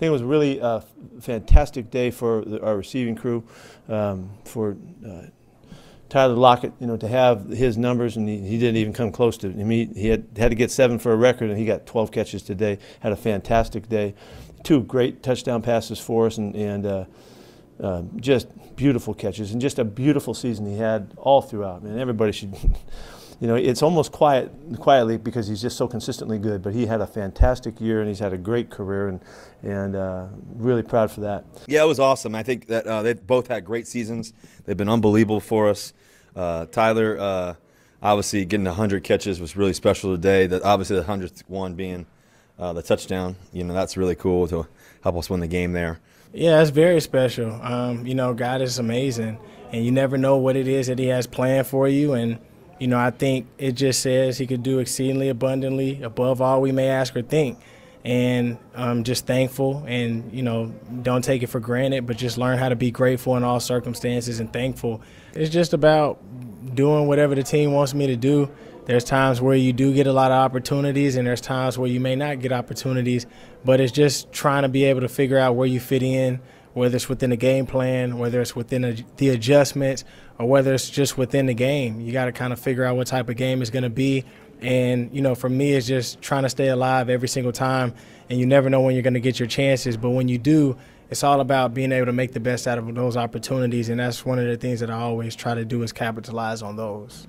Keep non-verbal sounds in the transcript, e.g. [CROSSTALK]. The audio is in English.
think it was really a fantastic day for the, our receiving crew, um, for uh, Tyler Lockett, you know, to have his numbers, and he, he didn't even come close to. I mean, he had had to get seven for a record, and he got 12 catches today. Had a fantastic day, two great touchdown passes for us, and, and uh, uh, just beautiful catches, and just a beautiful season he had all throughout. Man, everybody should. [LAUGHS] You know, it's almost quiet, quietly because he's just so consistently good. But he had a fantastic year, and he's had a great career, and and uh, really proud for that. Yeah, it was awesome. I think that uh, they both had great seasons. They've been unbelievable for us. Uh, Tyler, uh, obviously, getting 100 catches was really special today. That obviously the 100th one being uh, the touchdown. You know, that's really cool to help us win the game there. Yeah, it's very special. Um, you know, God is amazing, and you never know what it is that He has planned for you. And you know, I think it just says He could do exceedingly abundantly above all we may ask or think. And I'm just thankful, and you know, don't take it for granted, but just learn how to be grateful in all circumstances and thankful. It's just about doing whatever the team wants me to do. There's times where you do get a lot of opportunities, and there's times where you may not get opportunities. But it's just trying to be able to figure out where you fit in, whether it's within the game plan, whether it's within a, the adjustments, or whether it's just within the game. You got to kind of figure out what type of game it's going to be. And, you know, for me, it's just trying to stay alive every single time. And you never know when you're going to get your chances. But when you do, it's all about being able to make the best out of those opportunities. And that's one of the things that I always try to do is capitalize on those.